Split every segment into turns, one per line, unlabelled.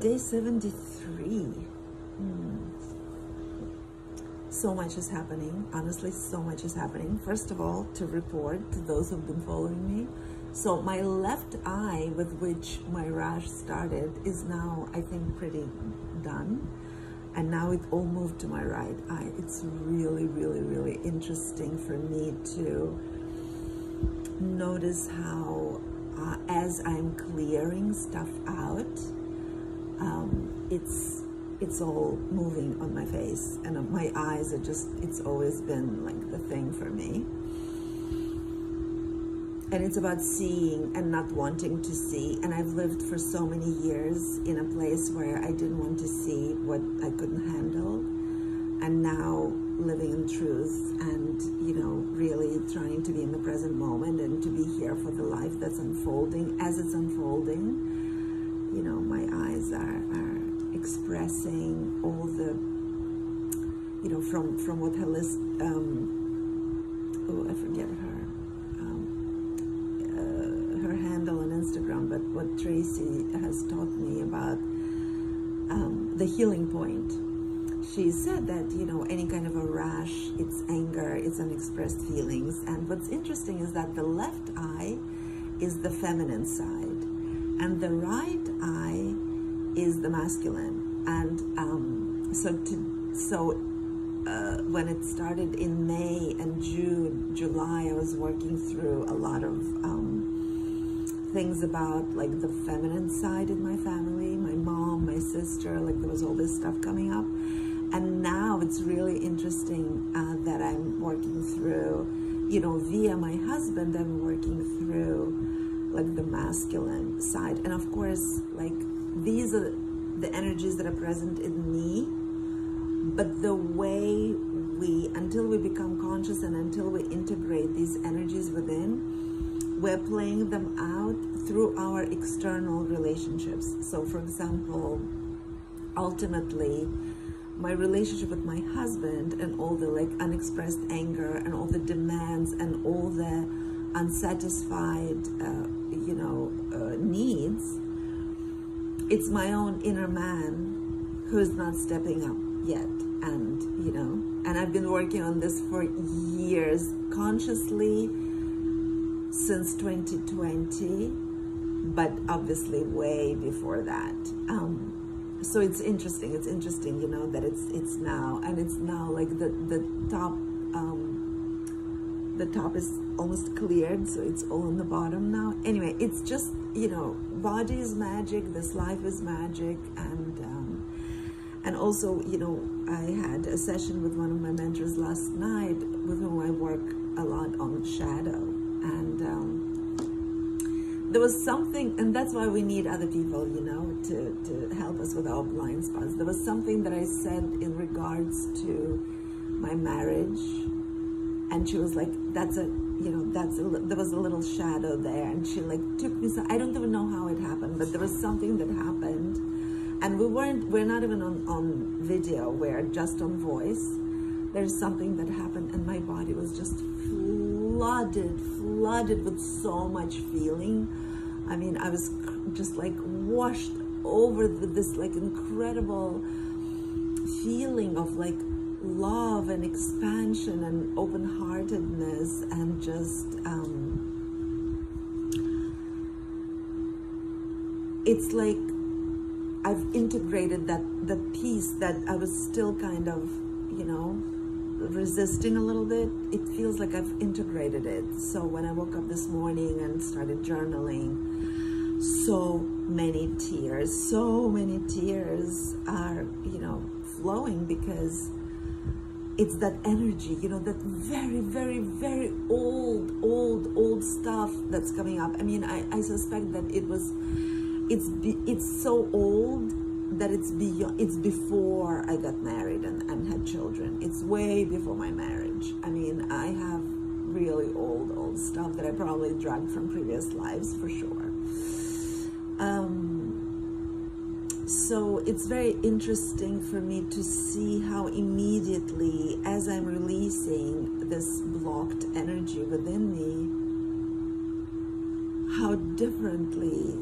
Day 73. Hmm. So much is happening. Honestly, so much is happening. First of all, to report to those who've been following me. So my left eye with which my rash started is now, I think, pretty done. And now it all moved to my right eye. It's really, really, really interesting for me to notice how uh, as I'm clearing stuff out, um, it's it's all moving on my face and my eyes are just it's always been like the thing for me. And it's about seeing and not wanting to see. And I've lived for so many years in a place where I didn't want to see what I couldn't handle. And now living in truth and you know really trying to be in the present moment and to be here for the life that's unfolding as it's unfolding you know my eyes are, are expressing all the you know from from what Helis um oh I forget her um, uh, her handle on Instagram but what Tracy has taught me about um, the healing point she said that, you know, any kind of a rash, it's anger, it's unexpressed feelings. And what's interesting is that the left eye is the feminine side and the right eye is the masculine. And um, so, to, so uh, when it started in May and June, July, I was working through a lot of um, things about like the feminine side in my family, my mom, my sister, like there was all this stuff coming up and now it's really interesting uh, that I'm working through, you know, via my husband, I'm working through like the masculine side. And of course, like these are the energies that are present in me, but the way we, until we become conscious and until we integrate these energies within, we're playing them out through our external relationships. So for example, ultimately, my relationship with my husband and all the like unexpressed anger and all the demands and all the unsatisfied uh, know uh, needs it's my own inner man who's not stepping up yet. And you know and i've been working on this for years consciously since 2020 but obviously way before that. Um, so it's interesting it's interesting you know that it's it's now and it's now like the the top the top is almost cleared so it's all in the bottom now anyway it's just you know body is magic this life is magic and um and also you know i had a session with one of my mentors last night with whom i work a lot on shadow and um there was something, and that's why we need other people, you know, to, to help us with our blind spots. There was something that I said in regards to my marriage, and she was like, that's a, you know, that's a, there was a little shadow there, and she like took me, so I don't even know how it happened, but there was something that happened, and we weren't, we're not even on, on video, we're just on voice. There's something that happened, and my body was just flooded, flooded with so much feeling. I mean, I was just like washed over with this like incredible feeling of like love and expansion and open-heartedness and just um, it's like I've integrated that the piece that I was still kind of you know resisting a little bit, it feels like I've integrated it. So when I woke up this morning and started journaling, so many tears, so many tears are, you know, flowing because it's that energy, you know, that very, very, very old, old, old stuff that's coming up. I mean, I, I suspect that it was, it's, it's so old that it's beyond it's before I got married and, and had children. It's way before my marriage. I mean, I have really old, old stuff that I probably dragged from previous lives for sure. Um, so it's very interesting for me to see how immediately, as I'm releasing this blocked energy within me, how differently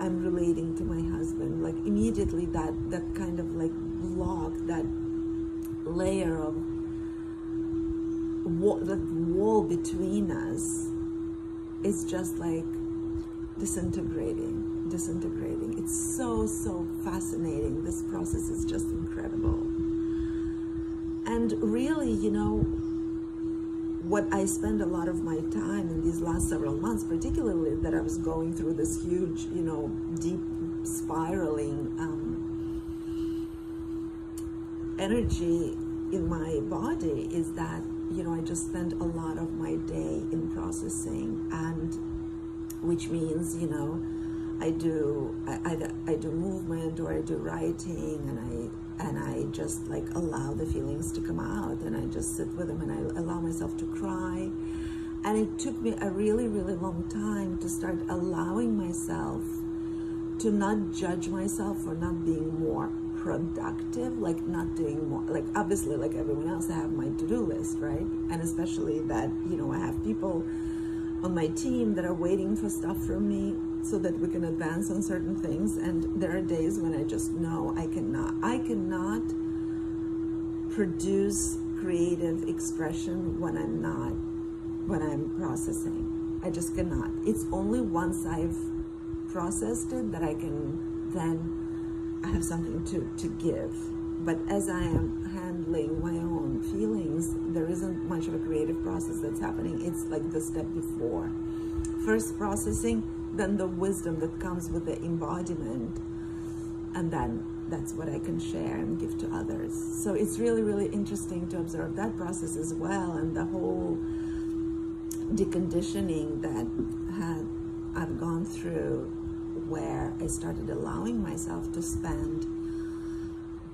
I'm relating to my husband. Like immediately that that kind of like block, that layer of wall, the wall between us is just like disintegrating, disintegrating. It's so, so fascinating. This process is just incredible. And really, you know, what I spend a lot of my time in these last several months, particularly that I was going through this huge, you know, deep spiraling um, energy in my body is that, you know, I just spend a lot of my day in processing and which means, you know, I do I, I, I do movement or I do writing and I and I just like allow the feelings to come out and I just sit with them and I allow myself to cry. And it took me a really, really long time to start allowing myself to not judge myself for not being more productive, like not doing more, like obviously like everyone else, I have my to-do list, right? And especially that, you know, I have people on my team that are waiting for stuff from me so that we can advance on certain things. And there are days when I just know I cannot, I cannot produce creative expression when I'm not, when I'm processing. I just cannot. It's only once I've processed it that I can then have something to, to give. But as I am handling my own feelings, there isn't much of a creative process that's happening. It's like the step before. First processing, then the wisdom that comes with the embodiment and then that's what I can share and give to others. So it's really, really interesting to observe that process as well and the whole deconditioning that had I've gone through where I started allowing myself to spend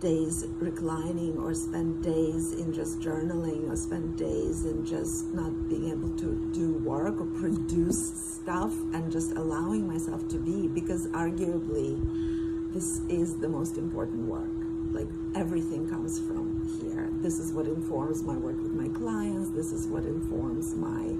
days reclining or spend days in just journaling or spend days in just not being able to do work or produce stuff and just allowing myself to be because arguably this is the most important work. Like everything comes from here. This is what informs my work with my clients. This is what informs my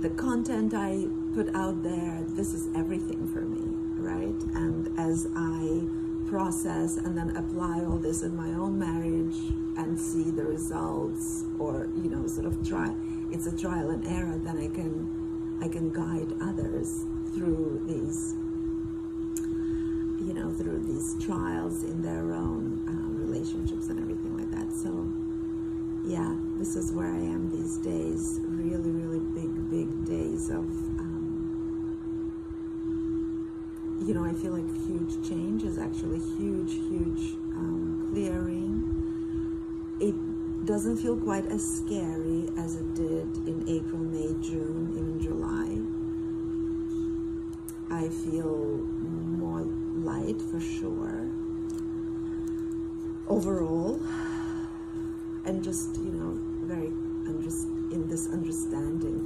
the content I put out there. This is everything for me right? And as I process and then apply all this in my own marriage and see the results or you know sort of try it's a trial and error then I can I can guide others through these you know through these trials in their own uh, relationships and everything like that. So yeah this is where I am these days feel quite as scary as it did in April, May, June, even July. I feel more light for sure overall and just you know very I'm just in this understanding